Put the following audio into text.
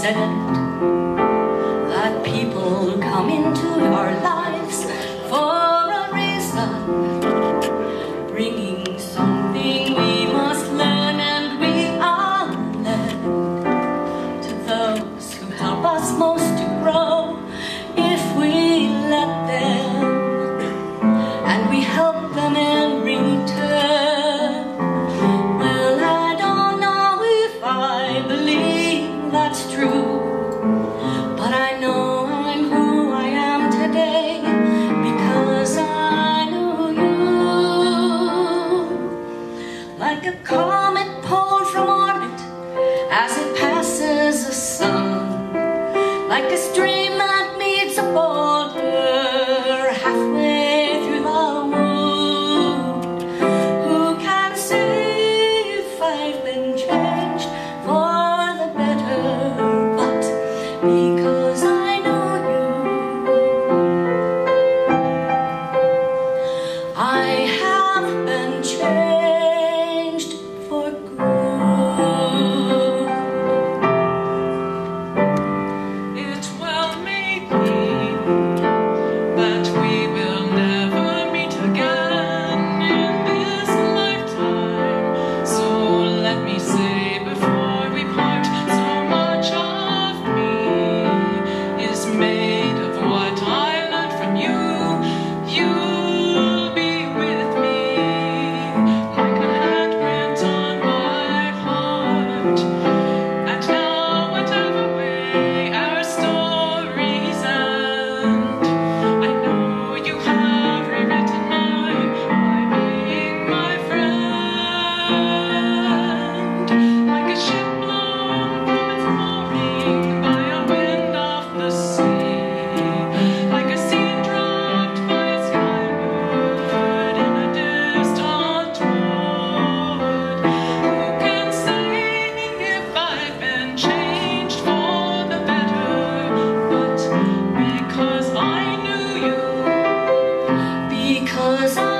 said that people come into your life. that's true. But I know I'm who I am today Because I know you. Like a comet pulled from orbit As it passes the sun. Like a string Cause because I